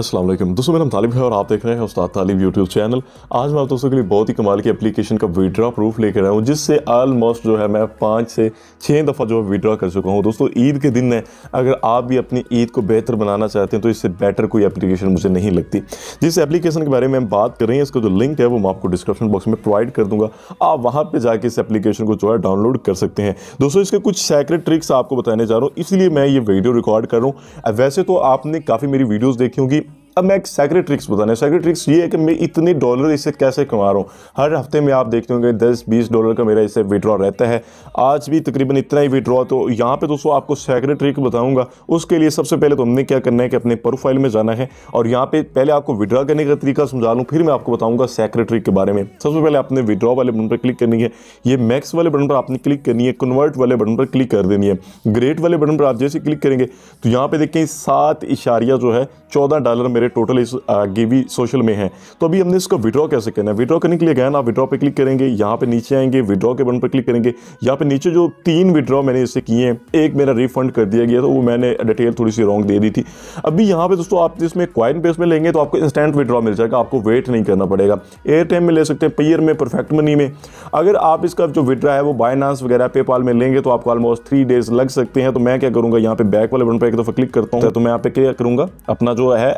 वालेकुम। दोस्तों, मेरा तालिब है और आप देख रहे हैं उस्ताद तालिब यूट्यूब चैनल। आज मैं आप दोस्तों के लिए बहुत ही कमाल की एप्लीकेशन का विड्रा प्रूफ लेकर आया हूँ, जिससे ऑलमोस्ट जो है मैं पाँच से छः दफ़ा जो है विड्रा कर चुका हूँ। दोस्तों, ईद के दिन है, अगर आप भी अपनी ईद को बेहतर बनाना चाहते हैं तो इससे बेटर कोई एप्लीकेशन मुझे नहीं लगती। जिस एप्लीकेशन के बारे में हम बात कर रहे हैं, इसका जो लिंक है, वो मैं आपको डिस्क्रिप्शन बॉक्स में प्रोवाइड कर दूँगा। आप वहाँ पर जाकर इस एप्लीकेशन को जो है डाउनलोड कर सकते हैं। दोस्तों, इसके कुछ सैक्रेट ट्रिक्स आपको बताने जा रहा हूँ, इसलिए मैं ये वीडियो रिकॉर्ड कर रहा हूँ। वैसे तो आपने काफ़ी मेरी वीडियोज़ देखी होंगी अब मैं एक सेक्रेट ट्रिक्स बताना सेक्रेट ट्रिक्स ये है कि मैं इतने डॉलर इससे कैसे कमा रहा हूँ? हर हफ़्ते में आप देखते होंगे दस, बीस डॉलर का मेरा इससे विड्रॉ रहता है। आज भी तकरीबन इतना ही विड्रॉ तो यहाँ पे दोस्तों आपको सेक्रेट ट्रिक बताऊँगा। उसके लिए सबसे पहले तो हमने क्या करना है कि अपने प्रोफ़ाइल में जाना है और यहाँ पे पहले आपको विड्रॉ करने का तरीका समझा लूँ, फिर मैं आपको बताऊँगा सेक्रेट ट्रिक के बारे में। सबसे पहले आपने विड्रॉ वाले बटन पर क्लिक करनी है। ये मैक्स वाले बटन पर आपने क्लिक करनी है कन्वर्ट वाले बटन पर क्लिक कर देनी है। ग्रेट वाले बटन पर आप जैसे क्लिक करेंगे तो यहाँ पे देखें सात इशारिया जो है, चौदह डॉलर मेरे टोटल इस गिवी सोशल में है। तो अभी हमने इसको विड्रॉ कैसे करना है? विड्रॉ करने के लिए गए ना आप विड्रॉ पे क्लिक करेंगे, यहाँ पे नीचे आएँगे विड्रॉ के बटन पर क्लिक करेंगे। यहाँ पे नीचे जो तीन विड्रॉ मैंने इससे किए हैं, एक मेरा रिफंड कर दिया गया तो वो मैंने डिटेल थोड़ी सी रॉन्ग दे दी थी। अभी यहाँ पे दोस्तों आप इसमें क्वाइन बेस में लेंगे तो आपको इंस्टेंट विड्रॉ मिल जाएगा, आपको वेट नहीं करना पड़ेगा। एयर टाइम में ले सकते हैं पेयर में परफेक्ट मनी में। अगर आप इसका जो विड्रा है, वो बायनांस वगैरह पेपाल में लेंगे तो आपको ऑलमोस्ट थ्री डेज़ लग सकते हैं। तो मैं क्या करूँगा, यहाँ पे बैक वाले बटन पर एक दफ़ा क्लिक करता हूँ। तो मैं यहाँ पे क्या करूँगा, अपना जो है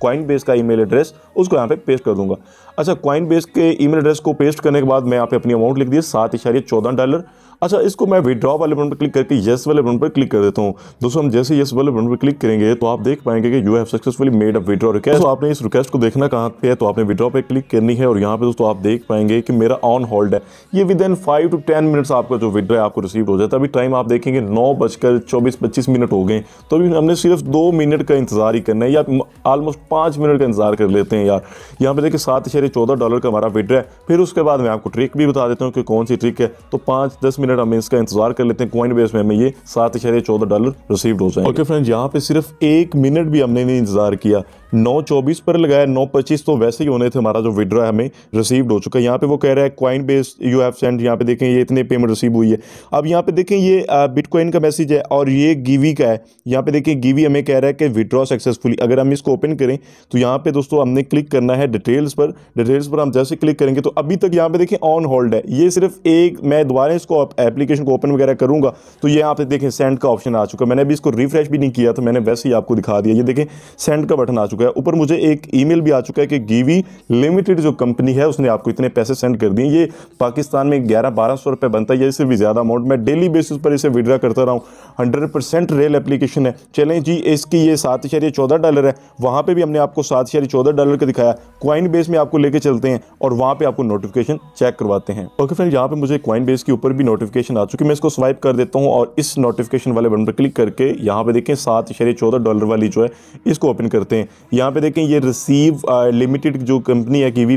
क्वाइन बेस का ईमेल एड्रेस उसको यहाँ पे पेस्ट कर दूँगा। अच्छा क्वाइन बेस के ईमेल एड्रेस को पेस्ट करने के बाद मैं यहाँ पे अपनी अमाउंट लिख दी, सात इशारे चौदह डॉलर। अच्छा इसको मैं विड्रॉ वाले बटन पर क्लिक करके येस वाले बटन पर क्लिक कर देता हूँ। दोस्तों, हम जैसे येस वाले बटन पर क्लिक करेंगे तो आप देख पाएँगे कि you have successfully made a withdraw request तो आपने इस रिक्वेस्ट को देखना कहाँ पे है तो आपने विड्रॉ पे क्लिक करनी है, और यहाँ पे दोस्तों आप देख पाएँगे कि मेरा ऑन होल्ड है। ये within five to ten minutes आपका जो विड्रॉ है, आपको रिसीव हो जाता है। अभी टाइम आप देखेंगे नौ बजकर चौबीस पच्चीस मिनट हो गए। तो अभी हमने सिर्फ़ दो मिनट का इंतज़ार ही करना है, या ऑलमोस्ट पाँच मिनट का इंतज़ार कर लेते हैं यार। यहाँ पे देखिए सात इशारे चौदह डॉलर का हमारा विड्रॉ है। फिर उसके बाद मैं आपको ट्रिक भी बता देता हूँ कि कौन सी ट्रिक है। तो पाँच, दस मिनट हमें इसका इंतज़ार कर लेते हैं बेस में, हमें ये सात इशारे चौदह डॉलर रिसीव हो जाए ओके फ्रेंड्स यहाँ पे सिर्फ़ एक मिनट भी हमने नहीं इंतज़ार किया। नौ चौबीस पर लगाया, नौ पच्चीस तो वैसे ही होने थे हमारा जो विड्रॉ हमें रिसीव्ड हो चुका है। यहाँ पे वो कह रहा है Coinbase you have send यहाँ पे देखें, ये इतने पेमेंट रिसीव हुई है। अब यहाँ पे देखें, ये बिटकॉइन का मैसेज है और ये गिवी का है। यहाँ पे देखें गिवी हमें कह रहा है कि विड्रॉ सक्सेसफुली अगर हम इसको ओपन करें तो यहाँ पे दोस्तों हमने क्लिक करना है डिटेल्स पर। डिटेल्स पर हम जैसे क्लिक करेंगे तो अभी तक यहाँ पे देखें ऑन होल्ड है। ये सिर्फ़ एक, मैं दोबारा इसको एप्लीकेशन को ओपन वगैरह करूँगा तो ये यहाँ पे देखें सेंड का ऑप्शन आ चुका मैंने अभी इसको रिफ्रेश भी नहीं किया तो मैंने वैसे ही आपको दिखा दिया। ये देखें सेंड का बटन आ चुका है ऊपर मुझे एक ईमेल भी आ चुका है कि गिवी लिमिटेड जो कंपनी है, उसने आपको इतने पैसे सेंड कर दिए। ये पाकिस्तान में ग्यारह बारह सौ रुपये बनता है इससे भी ज़्यादा अमाउंट मैं डेली बेसिस पर इसे विड्रा करता रहा हूँ। हंड्रेड रेल एप्लीकेशन है। चलें जी, इसकी ये सात चौदह डॉलर है। वहाँ पर भी हमने आपको सात इशारे चौदह डॉलर का दिखाया। क्वाइन बेस में आपको लेके चलते हैं और वहाँ पर आपको नोटिफिकेशन चेक करवाते हैं। ओके फ्रेंड यहाँ पे मुझे क्वाइन बेस के ऊपर भी नोटिफिकेशन आ चुकी मैं इसको स्वाइप कर देता हूँ और इस नोटिफिकेशन वाले बटन पर क्लिक करके यहाँ पे देखें, सात इशारे चौदह डॉलर वाली जो है, इसको ओपन करते हैं। यहाँ पे देखें ये रिसीव लिमिटेड जो कंपनी है कीवी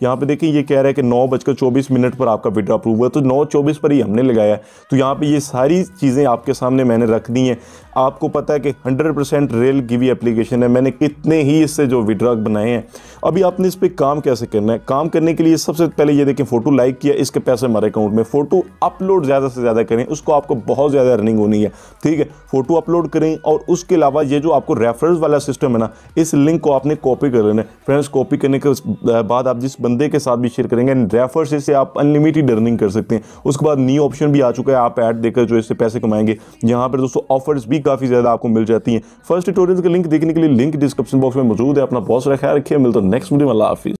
यहाँ पे देखिए, ये कह रहा है कि नौ बजकर चौबीस मिनट पर आपका विड्रा अप्रूव हुआ तो नौ चौबीस पर ही हमने लगाया है। तो यहाँ पे ये सारी चीज़ें आपके सामने मैंने रख दी हैं। आपको पता है कि 100 परसेंट रेल गिवी एप्लीकेशन है। मैंने कितने ही इससे जो विड्रा बनाए हैं। अभी आपने इस पर काम कैसे करना है? काम करने के लिए सबसे पहले ये देखें, फ़ोटो लाइक किया, इसके पैसे हमारे अकाउंट में। फ़ोटो अपलोड ज़्यादा से ज़्यादा करें, उसको आपको बहुत ज़्यादा अर्निंग होनी है। ठीक है, फ़ोटो अपलोड करें और उसके अलावा ये जो आपको रेफरेंस वाला सिस्टम है ना, इस लिंक को आपने कॉपी कर लेना है। फ्रेंड्स, कॉपी करने के बाद आप जिस बंदे के साथ भी शेयर करेंगे एंड रेफर से इससे आप अनलिमिटेड अर्निंग कर सकते हैं। उसके बाद न्यू ऑप्शन भी आ चुका है, आप ऐड देकर जो इससे पैसे कमाएँगे। यहाँ पर दोस्तों ऑफर्स भी काफ़ी ज़्यादा आपको मिल जाती हैं। फ़र्स्ट ट्यूटोरियल का लिंक देखने के लिए लिंक डिस्क्रिप्शन बॉक्स में मौजूद है, अपना बहुत सारा ख्याल रखिए, मिलता है नेक्स्ट वीडियो में, अल्लाह हाफिज़।